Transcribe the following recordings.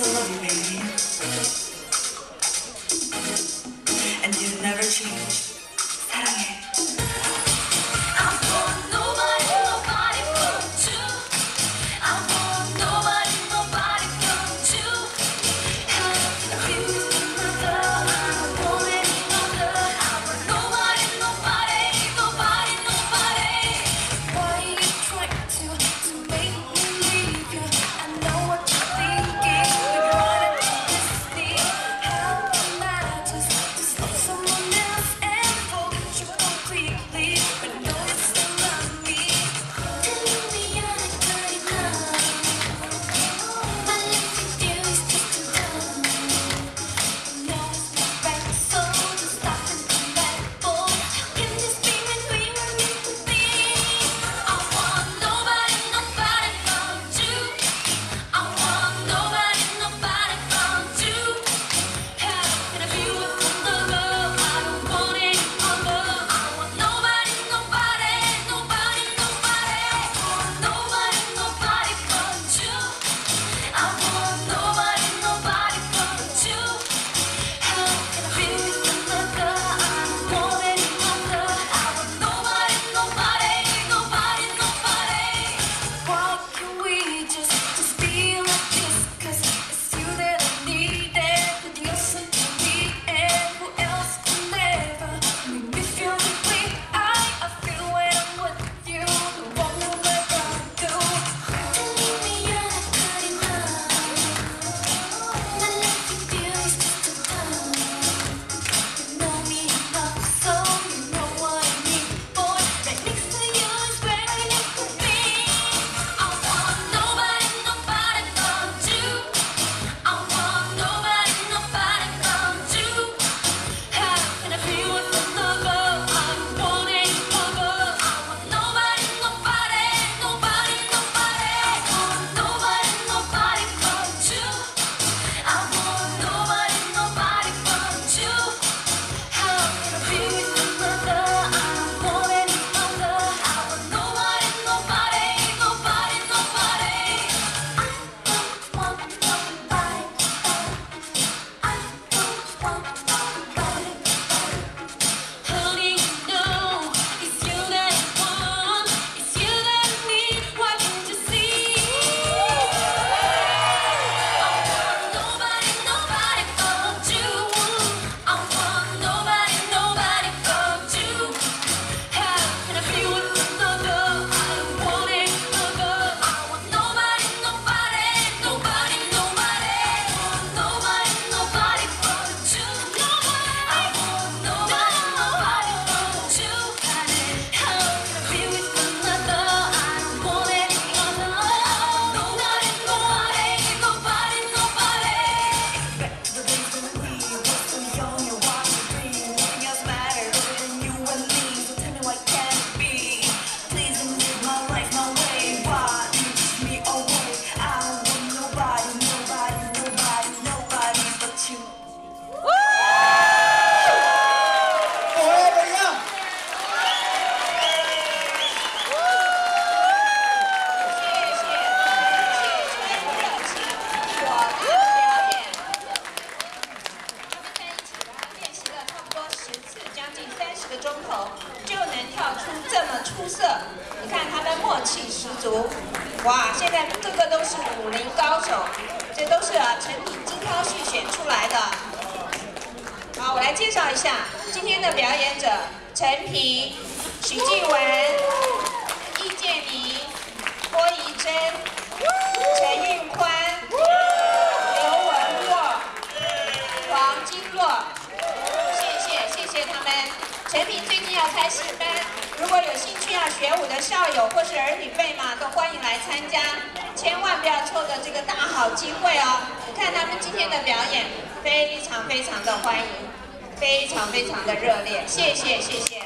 I love you. 就能跳出这么出色。你看他们默契十足。哇现在个个都是武林高手这都是啊陈平精挑细选出来的。好我来介绍一下今天的表演者陈平徐静文。开始班。如果有兴趣要学舞的校友或是儿女辈嘛，都欢迎来参加，千万不要错过这个大好机会哦！你看他们今天的表演，非常非常的欢迎，非常非常的热烈，谢谢谢谢。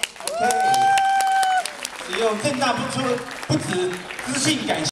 只有正大不出，不止自信感。